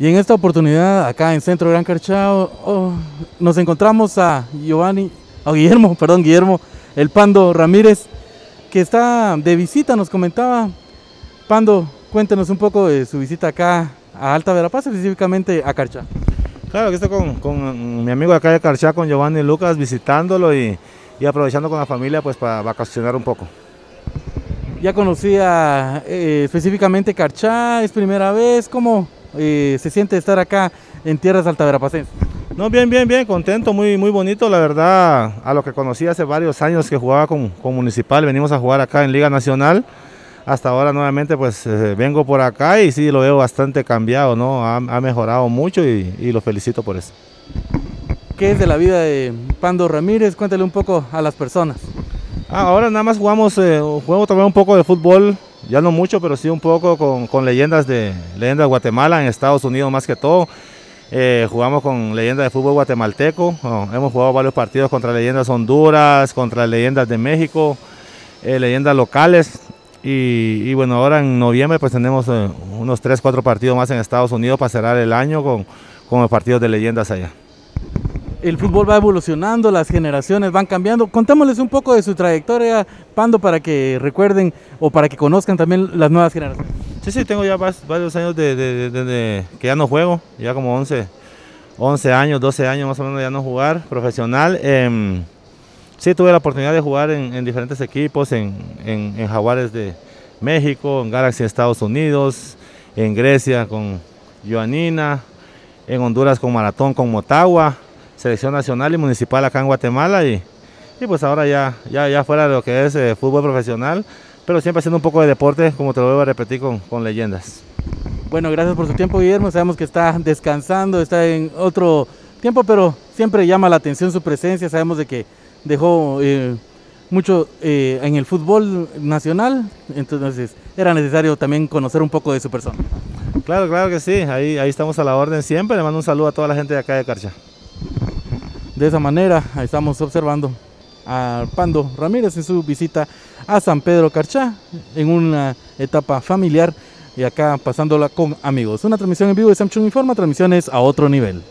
Y en esta oportunidad, acá en Centro Gran Carchao, oh, nos encontramos a Giovanni, a Guillermo, perdón, Guillermo, el Pando Ramírez, que está de visita, nos comentaba. Pando, cuéntenos un poco de su visita acá a Alta Verapaz, específicamente a Carchá. Claro, que estoy con, con, mi amigo acá de Carchá, con Giovanni Lucas, visitándolo y, y aprovechando con la familia pues para vacacionar un poco. Ya conocía eh, específicamente Carchá, es primera vez, ¿cómo eh, se siente estar acá en tierras altaverapacenses? No, bien, bien, bien, contento, muy, muy bonito, la verdad, a lo que conocí hace varios años que jugaba con, con Municipal, venimos a jugar acá en Liga Nacional, hasta ahora nuevamente pues eh, vengo por acá y sí lo veo bastante cambiado, ¿no? Ha, ha mejorado mucho y, y lo felicito por eso. ¿Qué es de la vida de Pando Ramírez? Cuéntale un poco a las personas. Ah, ahora nada más jugamos, eh, jugamos también un poco de fútbol, ya no mucho, pero sí un poco con, con leyendas de leyendas de Guatemala, en Estados Unidos más que todo. Eh, jugamos con leyendas de fútbol guatemalteco, oh, hemos jugado varios partidos contra leyendas Honduras, contra leyendas de México, eh, leyendas locales. Y, bueno, ahora en noviembre pues tenemos eh, unos 3, 4 partidos más en Estados Unidos para cerrar el año con, con los partidos de leyendas allá el fútbol va evolucionando, las generaciones van cambiando. Contémosles un poco de su trayectoria, Pando, para que recuerden o para que conozcan también las nuevas generaciones. Sí, sí, tengo ya varios años de, de, que ya no juego, ya como 11, 11 años, 12 años más o menos ya no jugar profesional. Eh, sí, tuve la oportunidad de jugar en, en diferentes equipos, en, Jaguares de México, en Galaxy de Estados Unidos, en Grecia con Joanina, en Honduras con Maratón, con Motagua selección nacional y municipal acá en Guatemala y, y pues ahora ya, ya, ya fuera de lo que es eh, fútbol profesional, pero siempre haciendo un poco de deporte, como te lo voy a repetir con, con leyendas. Bueno, gracias por su tiempo, Guillermo. Sabemos que está descansando, está en otro tiempo, pero siempre llama la atención su presencia. Sabemos de que dejó eh, mucho eh, en el fútbol nacional, entonces era necesario también conocer un poco de su persona. Claro, claro que sí, ahí, ahí estamos a la orden siempre. Le mando un saludo a toda la gente de acá de Carcha. De esa manera estamos observando a Pando Ramírez en su visita a San Pedro Carchá en una etapa familiar y acá pasándola con amigos. Una transmisión en vivo de Samsung Informa, transmisiones a otro nivel.